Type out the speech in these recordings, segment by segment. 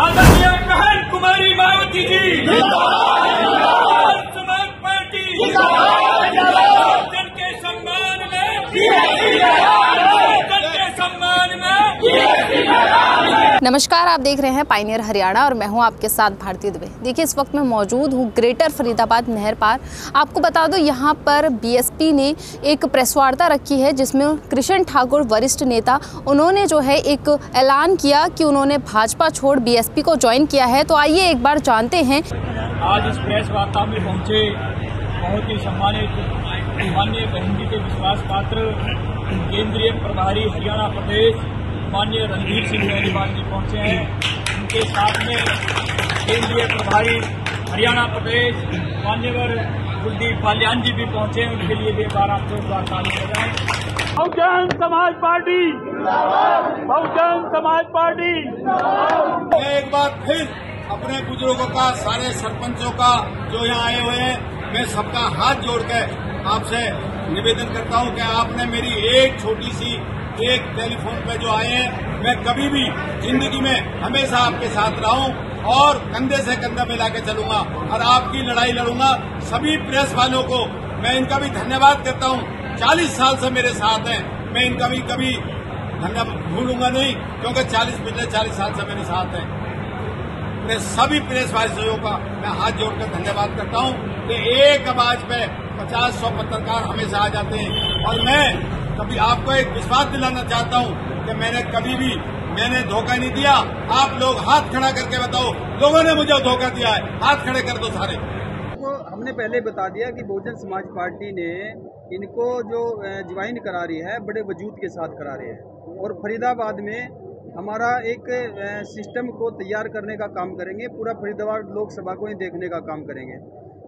आदरणीय बहन कुमारी मायावती जी। समाज पार्टी जन के सम्मान में जन के सम्मान में नमस्कार, आप देख रहे हैं पाइनियर हरियाणा और मैं हूँ आपके साथ भारती दुबे। देखिए, इस वक्त मैं मौजूद हूँ ग्रेटर फरीदाबाद नहर पार। आपको बता दो, यहाँ पर बीएसपी ने एक प्रेस वार्ता रखी है, जिसमें कृष्ण ठाकुर वरिष्ठ नेता, उन्होंने जो है एक ऐलान किया कि उन्होंने भाजपा छोड़ बीएसपी को ज्वाइन किया है। तो आइए एक बार जानते हैं। आज इस प्रेस वार्ता में पहुँचे बहुत ही सम्मानित माननीय बहन जी के विश्वास पात्र केंद्रीय प्रभारी हरियाणा प्रदेश माननीय रणधीर सिंह बेनीवाल जी पहुँचे हैं। उनके साथ में केंद्रीय प्रभारी हरियाणा प्रदेश मान्यवर कुलदीप बाल्यान जी भी पहुँचे हैं। उनके लिए भी एक बार आप जोरदार ताली बजाएँ बहुजन समाज पार्टी। बहुजन समाज पार्टी। मैं एक बार फिर अपने बुज़ुर्गों का सारे सरपंचों का जो यहाँ आए हुए हैं मैं सबका हाथ जोड़कर आपसे निवेदन करता हूँ कि आपने मेरी एक छोटी सी एक टेलीफोन पे जो आए हैं, मैं कभी भी ज़िंदगी में हमेशा आपके साथ रहा हूँ और कंधे से कंधा मिला के चलूँगा और आपकी लड़ाई लड़ूँगा। सभी प्रेस वालों को मैं इनका भी धन्यवाद करता हूँ। चालीस साल से मेरे साथ हैं। मैं इनका भी कभी धन्यवाद भूलूँगा नहीं, क्योंकि चालीस, पिछले चालीस साल से मेरे साथ हैं। मैं सभी प्रेस वासियों का मैं हाथ जोड़कर धन्यवाद करता हूँ कि एक आवाज़ पे पचास सौ पत्रकार हमेशा आ जाते हैं। और मैं कभी आपको एक विश्वास दिलाना चाहता हूँ कि मैंने कभी भी मैंने धोखा नहीं दिया। आप लोग हाथ खड़ा करके बताओ, लोगों ने मुझे धोखा दिया है। हाथ खड़े कर दो सारे। को हमने पहले बता दिया कि बहुजन समाज पार्टी ने इनको जो ज्वाइन करा रही है, बड़े वजूद के साथ करा रही है। और फरीदाबाद में हमारा एक सिस्टम को तैयार करने का काम करेंगे, पूरा फरीदाबाद लोकसभा को ही देखने का काम करेंगे।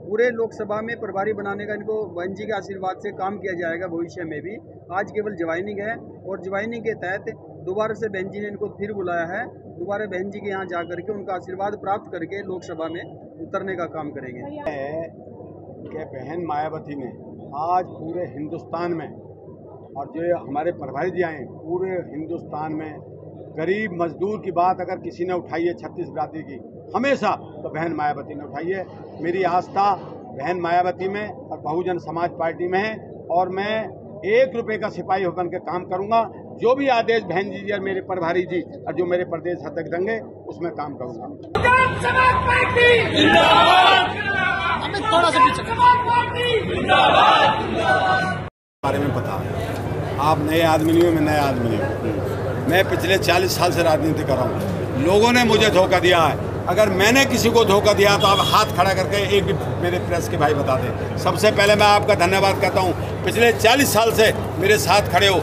पूरे लोकसभा में प्रभारी बनाने का इनको बहन जी के आशीर्वाद से काम किया जाएगा भविष्य में भी। आज केवल ज्वाइनिंग है और ज्वाइनिंग के तहत दोबारा से बहन जी ने इनको फिर बुलाया है। दोबारा बहन जी के यहाँ जा करके उनका आशीर्वाद प्राप्त करके लोकसभा में उतरने का काम करेंगे। है कि बहन मायावती ने आज पूरे हिंदुस्तान में और जो हमारे प्रभारी जी आए, पूरे हिंदुस्तान में गरीब मजदूर की बात अगर किसी ने उठाई है छत्तीस बिरादरी की हमेशा। तो बहन मायावती ने उठाई है। मेरी आस्था बहन मायावती में और बहुजन समाज पार्टी में है और मैं एक रुपए का सिपाही होकर के काम करूँगा। जो भी आदेश बहन जी और मेरे प्रभारी जी और जो मेरे प्रदेश अध्यक्ष देंगे उसमें काम करूँगा। बारे में पता आप नए आदमी नहीं हो मैं नया आदमी नहीं हूँ। मैं पिछले 40 साल से राजनीति कर रहा हूँ। लोगों ने मुझे धोखा दिया है। अगर मैंने किसी को धोखा दिया तो आप हाथ खड़ा करके एक भी मेरे प्रेस के भाई बता दें। सबसे पहले मैं आपका धन्यवाद करता हूँ। पिछले 40 साल से मेरे साथ खड़े हो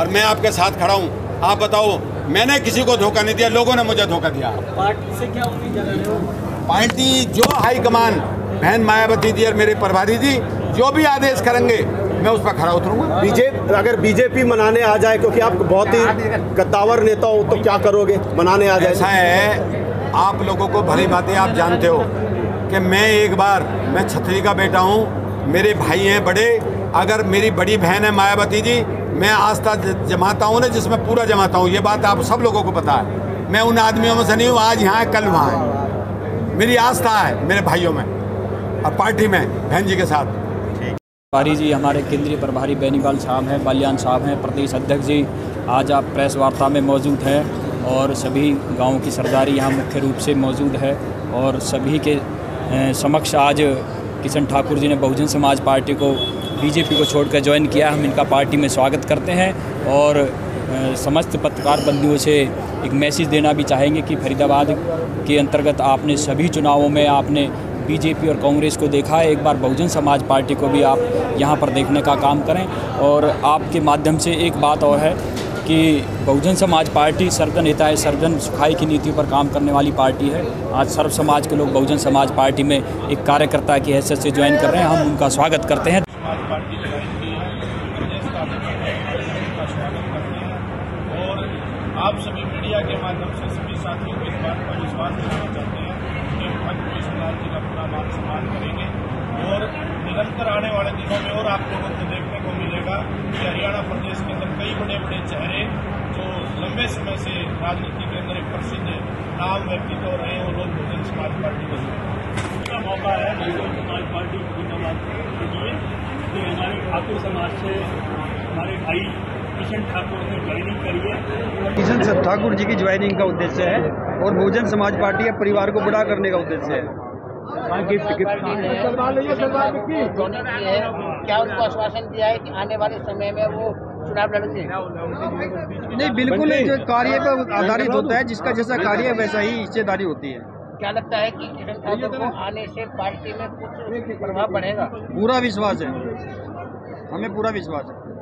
और मैं आपके साथ खड़ा हूँ। आप बताओ मैंने किसी को धोखा नहीं दिया लोगों ने मुझे धोखा दिया। पार्टी से क्या उम्मीद हो? पार्टी जो हाईकमान बहन मायावती जी और मेरे प्रभारी जी जो भी आदेश करेंगे मैं उस पर खड़ा उतरूँगा। बीजेपी अगर बीजेपी मनाने आ जाए क्योंकि आप बहुत ही गद्दावर नेता हो तो क्या करोगे? मनाने आ जाए। ऐसा है आप लोगों को भली बातें आप जानते हो कि मैं एक बार, मैं छतरी का बेटा हूँ, मेरे भाई हैं बड़े, अगर मेरी बड़ी बहन है मायावती जी, मैं आस्था जमाता हूँ ना, जिसमें पूरा जमाता हूँ, ये बात आप सब लोगों को पता है। मैं उन आदमियों में से नहीं हूँ, आज यहाँ है, कल वहाँ है। मेरी आस्था है, मेरे भाइयों में, और पार्टी में, बहन जी के साथ। प्रभारी जी, हमारे केंद्रीय प्रभारी बेनीवाल साहब हैं, बालियान साहब हैं, प्रदेश अध्यक्ष जी, आज आप प्रेस वार्ता में मौजूद हैं। और सभी गाँव की सरदारी यहाँ मुख्य रूप से मौजूद है और सभी के समक्ष आज किशन ठाकुर जी ने बहुजन समाज पार्टी को, बीजेपी को छोड़कर ज्वाइन किया हम इनका पार्टी में स्वागत करते हैं और समस्त पत्रकार बंधुओं से एक मैसेज देना भी चाहेंगे कि फरीदाबाद के अंतर्गत आपने सभी चुनावों में आपने बीजेपी और कांग्रेस को देखा है। एक बार बहुजन समाज पार्टी को भी आप यहाँ पर देखने का काम करें और आपके माध्यम से एक बात और है कि बहुजन समाज पार्टी सर्वजन हिताय सर्वजन सुखाई की नीति पर काम करने वाली पार्टी है। आज सर्व समाज के लोग बहुजन समाज पार्टी में एक कार्यकर्ता की हैसियत से ज्वाइन कर रहे हैं। हम उनका स्वागत करते हैं। की का आप सभी मीडिया के माध्यम से सभी साथियों को इस बात का विश्वास दिलाना चाहते हैं कि हम कृष्णलाल जी का पूरा मान सम्मान करेंगे। और निरंतर आने वाले दिनों में और आप लोगों को देखने को मिलेगा कि हरियाणा प्रदेश के अंदर कई बड़े बड़े चेहरे जो लंबे समय से राजनीति के अंदर एक प्रसिद्ध नाम व्यक्तित्व तो रहे वो लोग बहुजन समाज पार्टी में का मौका है बहुजन समाज पार्टी जिंदाबाद के लिए कि हमारे ठाकुर समाज से, हमारे भाई किशन ठाकुर ने ज्वाइनिंग करी है किशन ठाकुर जी की ज्वाइनिंग का उद्देश्य है और बहुजन समाज पार्टी परिवार को बड़ा करने का उद्देश्य है। क्या उनको आश्वासन दिया है कि आने वाले समय में वो चुनाव लड़ेंगे? नहीं बिल्कुल जो कार्य पर आधारित होता है जिसका जैसा कार्य है वैसा ही हिस्सेदारी होती है। क्या लगता है कि किशन ठाकुर को आने से पार्टी में कुछ प्रभाव बढ़ेगा पूरा विश्वास है। हमें पूरा विश्वास है।